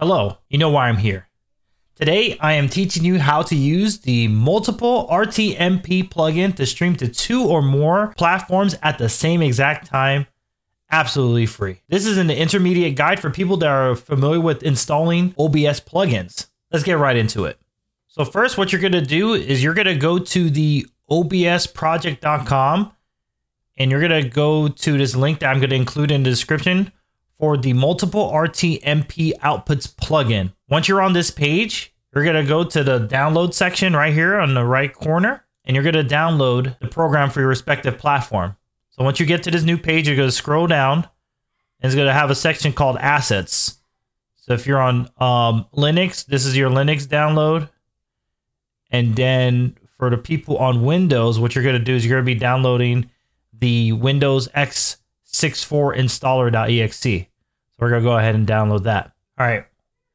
Hello, you know why I'm here. Today, I am teaching you how to use the multiple RTMP plugin to stream to two or more platforms at the same exact time, absolutely free. This is an intermediate guide for people that are familiar with installing OBS plugins. Let's get right into it. So first, what you're gonna do is you're gonna go to the obsproject.com and you're gonna go to this link that I'm gonna include in the description for the multiple RTMP outputs plugin. Once you're on this page, you're going to go to the download section right here on the right corner, and you're going to download the program for your respective platform. So once you get to this new page, you're going to scroll down, and it's going to have a section called assets. So if you're on um, Linux, this is your Linux download. And then for the people on Windows, what you're going to do is you're going to be downloading the Windows X 64installer.exe. So we're gonna go ahead and download that. All right.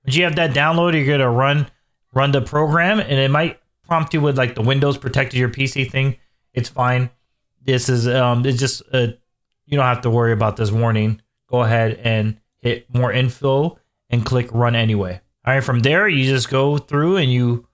Once you have that downloaded, you're gonna run run the program, and it might prompt you with like the Windows protected your PC thing. It's fine. This is um, it's just uh, you don't have to worry about this warning. Go ahead and hit more info and click run anyway. All right. From there, you just go through and you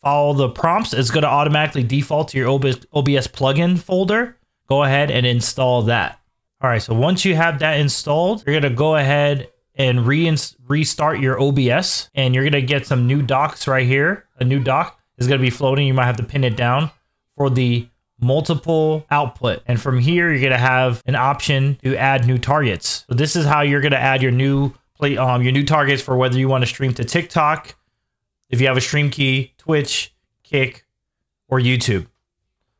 follow the prompts. It's gonna automatically default to your OBS, OBS plugin folder. Go ahead and install that. All right, so once you have that installed, you're gonna go ahead and re restart your OBS, and you're gonna get some new docks right here. A new dock is gonna be floating. You might have to pin it down for the multiple output. And from here, you're gonna have an option to add new targets. So this is how you're gonna add your new play, um, your new targets for whether you want to stream to TikTok, if you have a stream key, Twitch, Kick, or YouTube.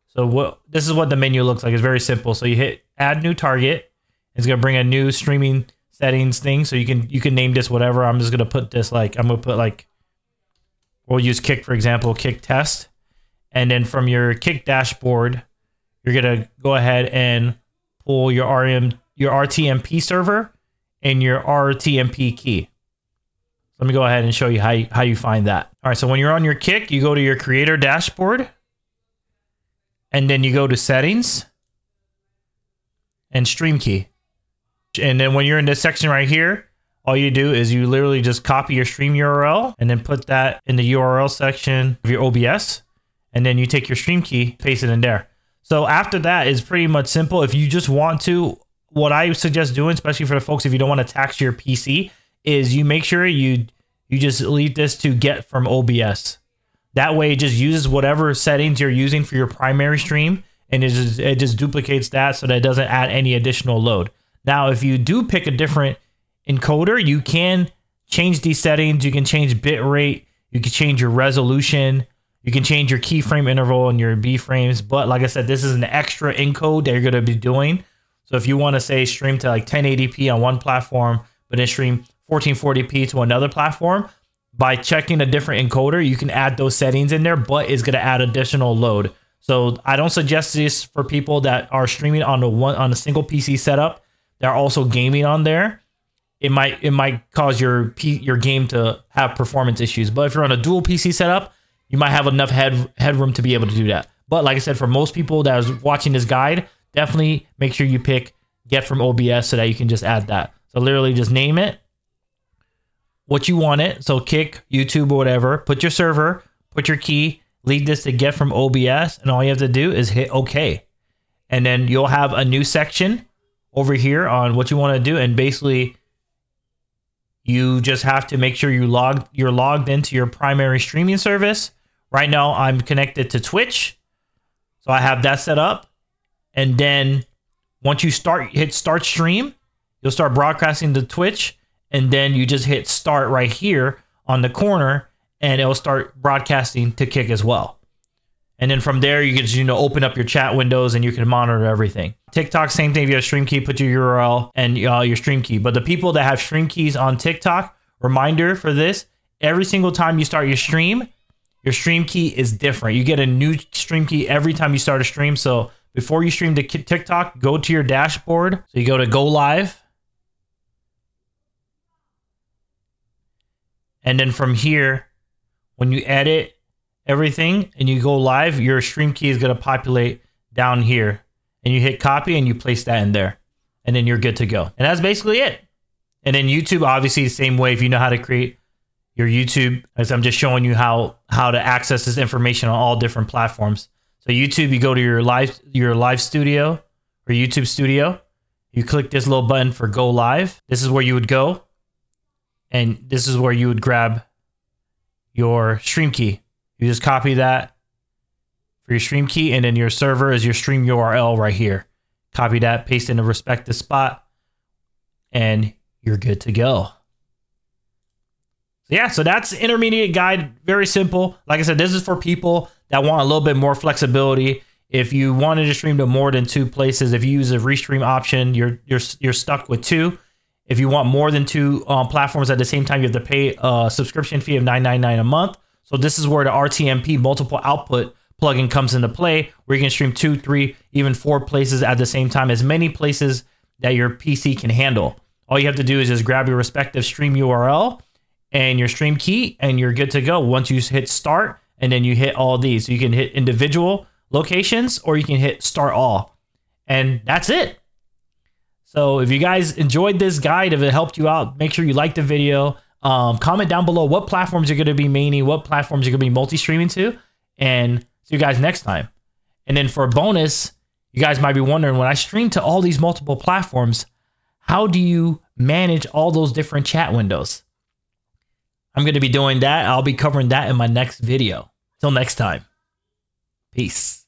So what this is what the menu looks like. It's very simple. So you hit add new target. It's gonna bring a new streaming settings thing. So you can you can name this whatever. I'm just gonna put this like I'm gonna put like we'll use kick for example, kick test. And then from your kick dashboard, you're gonna go ahead and pull your RM your RTMP server and your RTMP key. Let me go ahead and show you how you, how you find that. All right, so when you're on your kick, you go to your creator dashboard and then you go to settings and stream key. And then when you're in this section right here, all you do is you literally just copy your stream URL and then put that in the URL section of your OBS. And then you take your stream key, paste it in there. So after that is pretty much simple. If you just want to, what I suggest doing, especially for the folks if you don't want to tax your PC, is you make sure you you just leave this to get from OBS. That way, it just uses whatever settings you're using for your primary stream, and it just it just duplicates that so that it doesn't add any additional load. Now, if you do pick a different encoder, you can change these settings. You can change bit rate. You can change your resolution. You can change your keyframe interval and your B frames. But like I said, this is an extra encode that you're going to be doing. So if you want to say stream to like 1080p on one platform, but then stream 1440p to another platform, by checking a different encoder, you can add those settings in there, but it's going to add additional load. So I don't suggest this for people that are streaming on a one on a single PC setup. They're also gaming on there. It might it might cause your P, your game to have performance issues. But if you're on a dual PC setup, you might have enough head headroom to be able to do that. But like I said, for most people that is watching this guide, definitely make sure you pick get from OBS so that you can just add that. So literally just name it what you want it. So kick, YouTube, or whatever. Put your server, put your key, lead this to get from OBS, and all you have to do is hit OK. And then you'll have a new section over here on what you want to do. And basically, you just have to make sure you log you're logged into your primary streaming service. Right now, I'm connected to Twitch. So I have that set up. And then once you start hit start stream, you'll start broadcasting to Twitch and then you just hit start right here on the corner and it'll start broadcasting to kick as well. And then from there you can you know open up your chat windows and you can monitor everything. Tiktok same thing. If you have stream key put your url and uh, your stream key. But the people that have stream keys on tiktok reminder for this every single time you start your stream your stream key is different. You get a new stream key every time you start a stream. So before you stream to tiktok go to your dashboard. So you go to go live. And then from here, when you edit everything and you go live, your stream key is going to populate down here. And you hit copy and you place that in there. And then you're good to go. And that's basically it. And then YouTube, obviously, the same way. If you know how to create your YouTube, as I'm just showing you how how to access this information on all different platforms. So YouTube, you go to your live your live studio or YouTube studio. You click this little button for go live. This is where you would go, and this is where you would grab your stream key. You just copy that for your stream key, and then your server is your stream URL right here. Copy that, paste in the respective spot, and you're good to go. So yeah, so that's intermediate guide. Very simple. Like I said, this is for people that want a little bit more flexibility. If you wanted to stream to more than two places, if you use a restream option, you're you're you're stuck with two. If you want more than two um, platforms at the same time, you have to pay a subscription fee of $9.99 a month. So this is where the RTMP multiple output plugin comes into play, where you can stream two, three, even four places at the same time, as many places that your PC can handle. All you have to do is just grab your respective stream URL and your stream key, and you're good to go. Once you hit start, and then you hit all these, you can hit individual locations or you can hit start all, and that's it. So if you guys enjoyed this guide, if it helped you out, make sure you like the video. Um, comment down below what platforms you're going to be maining, what platforms you're going to be multi-streaming to, and see you guys next time. And then for a bonus, you guys might be wondering when I stream to all these multiple platforms, how do you manage all those different chat windows? I'm going to be doing that. I'll be covering that in my next video. Till next time. Peace.